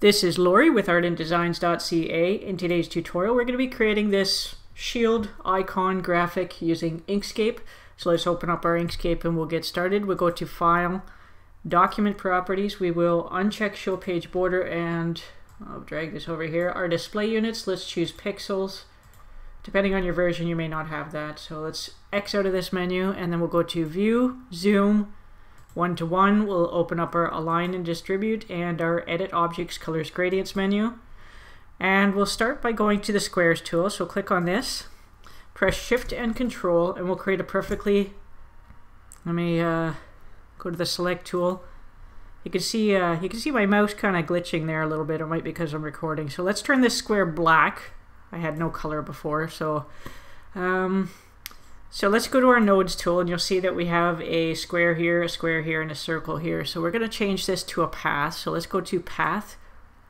This is Lori with ardentdesigns.ca. In today's tutorial, we're going to be creating this shield icon graphic using Inkscape. So let's open up our Inkscape and we'll get started. We'll go to File, Document Properties. We will uncheck Show Page Border and I'll drag this over here. Our display units, let's choose pixels. Depending on your version, you may not have that. So let's X out of this menu and then we'll go to View, Zoom, one to one We'll open up our align and distribute and our edit objects colors gradients menu. And we'll start by going to the squares tool. So click on this, press shift and control and we'll create a perfectly, let me uh, go to the select tool. You can see uh, you can see my mouse kind of glitching there a little bit. It might be because I'm recording. So let's turn this square black. I had no color before, so um, so let's go to our nodes tool and you'll see that we have a square here, a square here, and a circle here. So we're going to change this to a path. So let's go to path,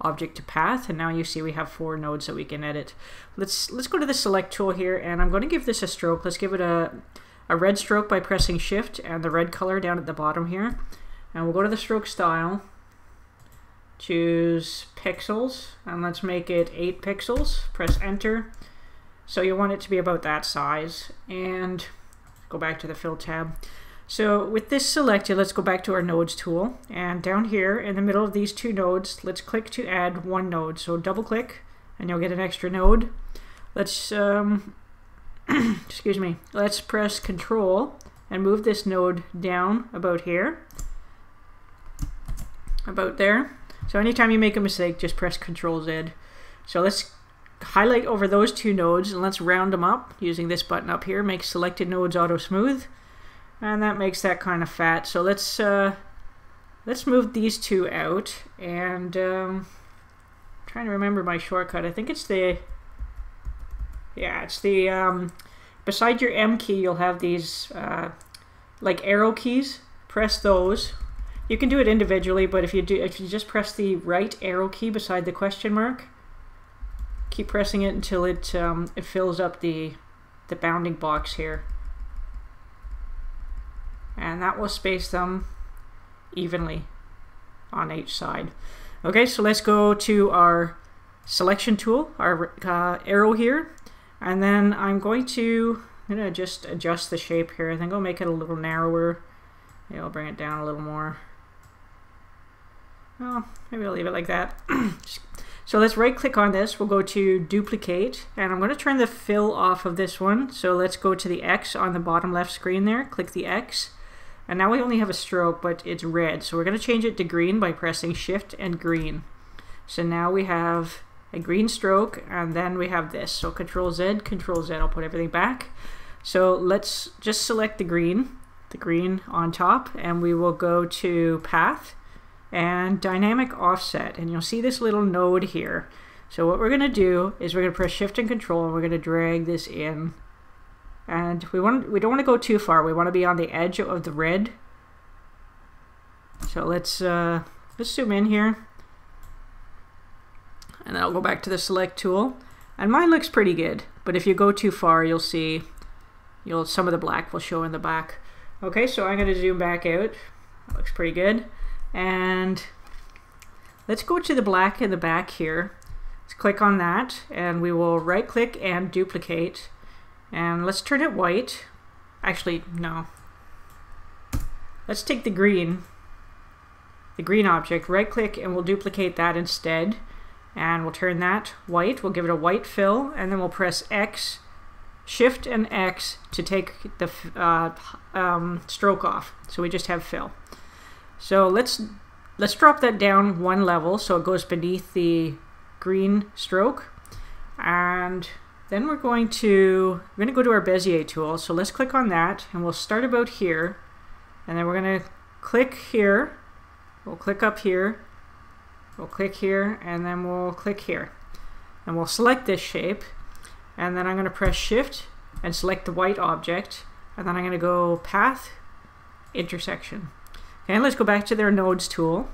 object to path, and now you see we have four nodes that we can edit. Let's let's go to the select tool here and I'm going to give this a stroke. Let's give it a, a red stroke by pressing shift and the red color down at the bottom here. And we'll go to the stroke style, choose pixels, and let's make it 8 pixels. Press enter. So you want it to be about that size. And go back to the fill tab. So with this selected, let's go back to our nodes tool. And down here in the middle of these two nodes, let's click to add one node. So double click and you'll get an extra node. Let's, um, excuse me, let's press control and move this node down about here. About there. So anytime you make a mistake, just press control Z. So let's highlight over those two nodes and let's round them up using this button up here. Make selected nodes auto smooth. And that makes that kind of fat. So let's uh, let's move these two out and um, trying to remember my shortcut. I think it's the yeah, it's the um, beside your M key you'll have these uh, like arrow keys. Press those. You can do it individually, but if you do if you just press the right arrow key beside the question mark, keep pressing it until it um, it fills up the the bounding box here. And that will space them evenly on each side. Okay so let's go to our selection tool our uh, arrow here. And then I'm going to I'm gonna just adjust the shape here. I think I'll make it a little narrower. Maybe I'll bring it down a little more. Well maybe I'll leave it like that So let's right click on this, we'll go to duplicate, and I'm going to turn the fill off of this one. So let's go to the X on the bottom left screen there, click the X, and now we only have a stroke, but it's red. So we're going to change it to green by pressing shift and green. So now we have a green stroke, and then we have this. So control Z, control Z, I'll put everything back. So let's just select the green, the green on top, and we will go to path, and dynamic offset. And you'll see this little node here. So what we're going to do is we're going to press shift and control and we're going to drag this in. And we want we don't want to go too far. We want to be on the edge of the red. So let's uh, let's zoom in here. And then I'll go back to the select tool. And mine looks pretty good but if you go too far you'll see you'll some of the black will show in the back. Okay so I'm going to zoom back out. That looks pretty good and let's go to the black in the back here. Let's click on that and we will right click and duplicate. And let's turn it white. Actually, no. Let's take the green, the green object, right click and we'll duplicate that instead. And we'll turn that white. We'll give it a white fill and then we'll press X, Shift and X to take the uh, um, stroke off. So we just have fill. So let's let's drop that down one level so it goes beneath the green stroke. And then we're going to we're going to go to our Bezier tool. So let's click on that and we'll start about here. And then we're going to click here. We'll click up here. We'll click here and then we'll click here. And we'll select this shape. And then I'm going to press shift and select the white object. And then I'm going to go path intersection. And let's go back to their nodes tool.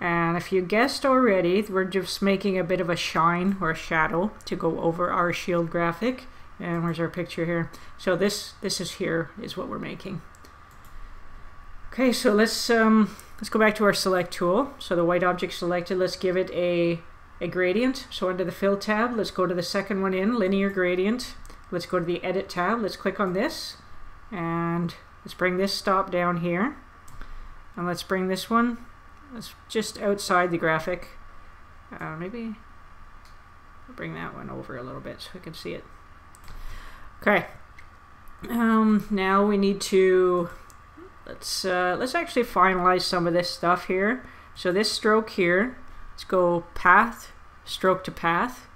And if you guessed already, we're just making a bit of a shine or a shadow to go over our shield graphic. And where's our picture here? So this this is here is what we're making. Okay, so let's um, let's go back to our select tool. So the white object selected, let's give it a, a gradient. So under the fill tab, let's go to the second one in, linear gradient. Let's go to the edit tab, let's click on this, and let's bring this stop down here. And let's bring this one, let's just outside the graphic. Uh, maybe bring that one over a little bit so we can see it. Okay. Um, now we need to let's uh, let's actually finalize some of this stuff here. So this stroke here, let's go path, stroke to path,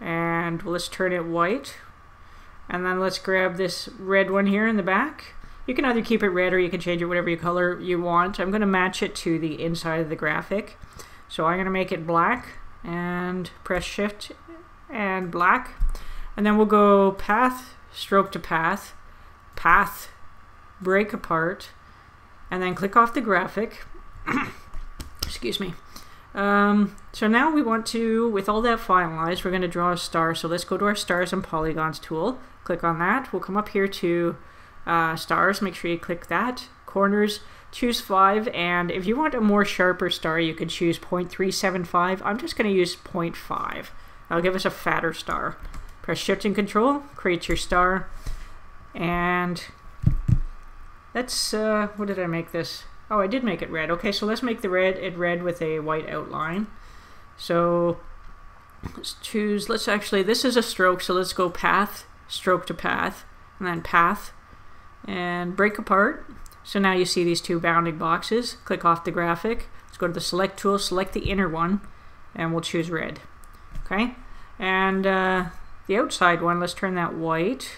and let's turn it white. And then let's grab this red one here in the back. You can either keep it red or you can change it whatever color you want. I'm going to match it to the inside of the graphic. So I'm going to make it black and press shift and black. And then we'll go path, stroke to path, path, break apart, and then click off the graphic. Excuse me. Um, so now we want to, with all that finalized, we're going to draw a star. So let's go to our stars and polygons tool. Click on that. We'll come up here to uh, stars. Make sure you click that. Corners, choose 5. And if you want a more sharper star, you can choose 0.375. I'm just going to use 0.5. That'll give us a fatter star. Press Shift and Control, create your star. And let's, uh, what did I make this? Oh, I did make it red. Okay, so let's make the red it red with a white outline. So let's choose, let's actually, this is a stroke, so let's go path, stroke to path, and then path, and break apart. So now you see these two bounding boxes. Click off the graphic. Let's go to the select tool, select the inner one, and we'll choose red. Okay, and uh, the outside one, let's turn that white.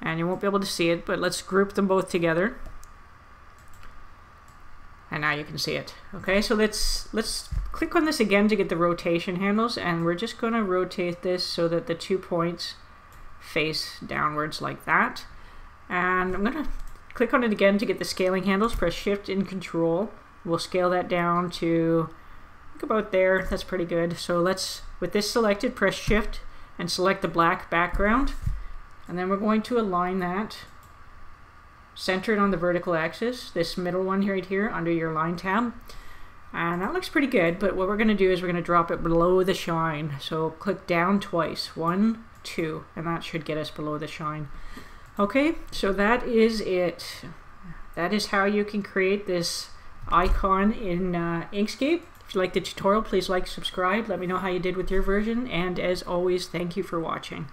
And you won't be able to see it, but let's group them both together and now you can see it. Okay, so let's let's click on this again to get the rotation handles, and we're just going to rotate this so that the two points face downwards like that. And I'm going to click on it again to get the scaling handles, press shift and control. We'll scale that down to about there, that's pretty good. So let's, with this selected, press shift and select the black background. And then we're going to align that centered on the vertical axis, this middle one right here under your align tab. And that looks pretty good, but what we're going to do is we're going to drop it below the shine. So click down twice, one, two, and that should get us below the shine. Okay, so that is it. That is how you can create this icon in uh, Inkscape. If you like the tutorial, please like, subscribe, let me know how you did with your version, and as always, thank you for watching.